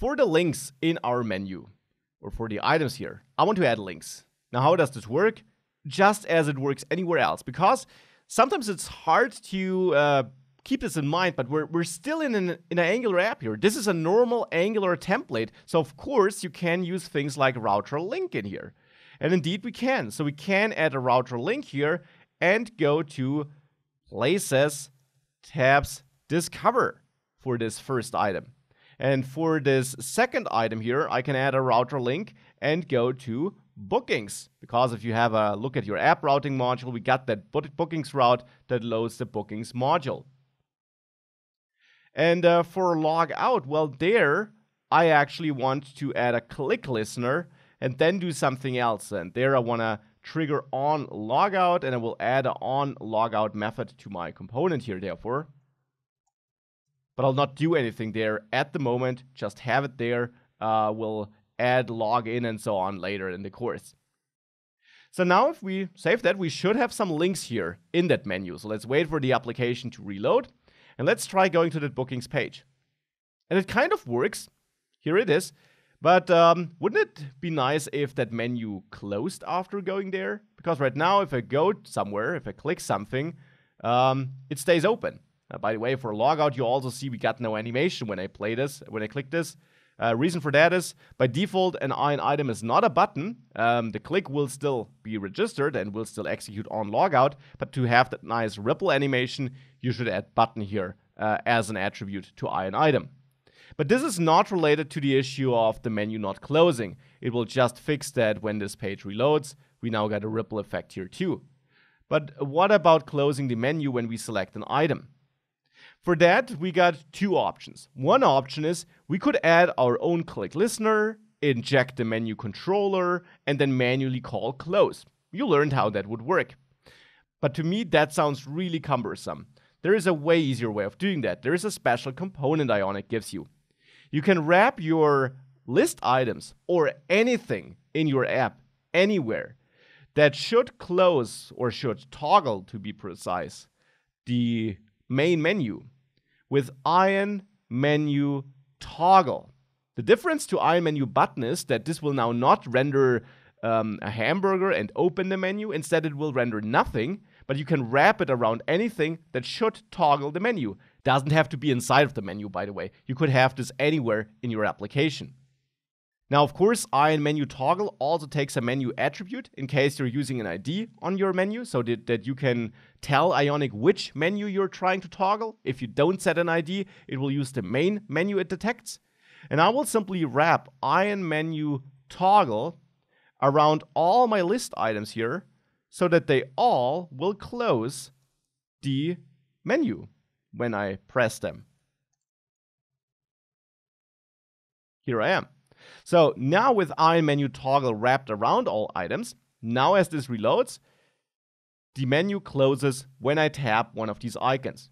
For the links in our menu, or for the items here, I want to add links. Now, how does this work? Just as it works anywhere else, because sometimes it's hard to uh, keep this in mind, but we're, we're still in an, in an Angular app here. This is a normal Angular template, so of course you can use things like router link in here. And indeed we can. So we can add a router link here and go to Places, Tabs, Discover for this first item. And for this second item here, I can add a router link and go to bookings. Because if you have a look at your app routing module, we got that bookings route that loads the bookings module. And uh, for log out, well, there I actually want to add a click listener and then do something else. And there I want to trigger on logout and I will add an on logout method to my component here, therefore. But I'll not do anything there at the moment, just have it there. Uh, we'll add login and so on later in the course. So now if we save that, we should have some links here in that menu. So let's wait for the application to reload. And let's try going to the bookings page. And it kind of works. Here it is. But um, wouldn't it be nice if that menu closed after going there? Because right now, if I go somewhere, if I click something, um, it stays open. Uh, by the way, for logout, you also see we got no animation when I play this, when I click this. Uh, reason for that is, by default, an ion item is not a button. Um, the click will still be registered and will still execute on logout, but to have that nice ripple animation, you should add button here uh, as an attribute to ion item. But this is not related to the issue of the menu not closing. It will just fix that when this page reloads. We now get a ripple effect here too. But what about closing the menu when we select an item? For that, we got two options. One option is we could add our own click listener, inject the menu controller, and then manually call close. You learned how that would work. But to me, that sounds really cumbersome. There is a way easier way of doing that. There is a special component Ionic gives you. You can wrap your list items or anything in your app anywhere that should close or should toggle, to be precise, the main menu with ion menu toggle. The difference to ion menu button is that this will now not render um, a hamburger and open the menu. Instead, it will render nothing, but you can wrap it around anything that should toggle the menu. Doesn't have to be inside of the menu, by the way. You could have this anywhere in your application. Now, of course, ion menu toggle also takes a menu attribute in case you're using an ID on your menu so that, that you can tell Ionic which menu you're trying to toggle. If you don't set an ID, it will use the main menu it detects. And I will simply wrap ion menu toggle around all my list items here so that they all will close the menu when I press them. Here I am. So now with ion menu toggle wrapped around all items, now as this reloads, the menu closes when I tap one of these icons.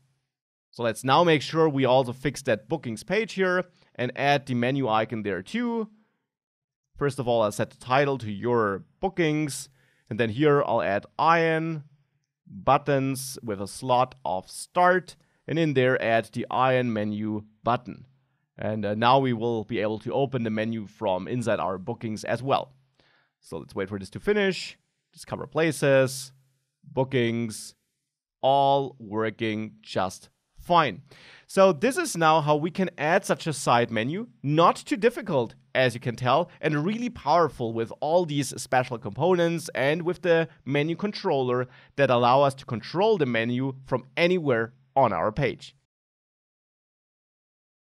So let's now make sure we also fix that bookings page here and add the menu icon there too. First of all, I'll set the title to your bookings. And then here I'll add ion buttons with a slot of start. And in there add the ion menu button. And uh, now we will be able to open the menu from inside our bookings as well. So let's wait for this to finish. Discover places, bookings, all working just fine. So this is now how we can add such a side menu. Not too difficult, as you can tell, and really powerful with all these special components and with the menu controller that allow us to control the menu from anywhere on our page.